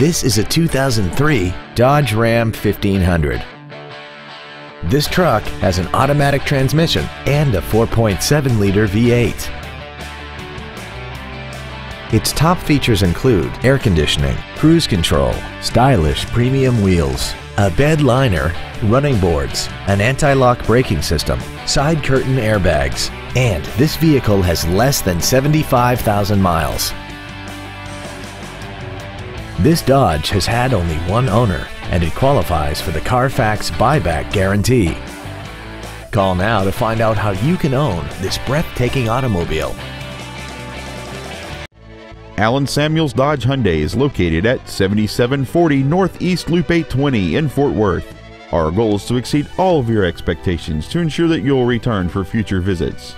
This is a 2003 Dodge Ram 1500. This truck has an automatic transmission and a 4.7-liter V8. Its top features include air conditioning, cruise control, stylish premium wheels, a bed liner, running boards, an anti-lock braking system, side curtain airbags, and this vehicle has less than 75,000 miles. This Dodge has had only one owner and it qualifies for the Carfax buyback guarantee. Call now to find out how you can own this breathtaking automobile. Allen Samuels Dodge Hyundai is located at 7740 Northeast Loop 820 in Fort Worth. Our goal is to exceed all of your expectations to ensure that you'll return for future visits.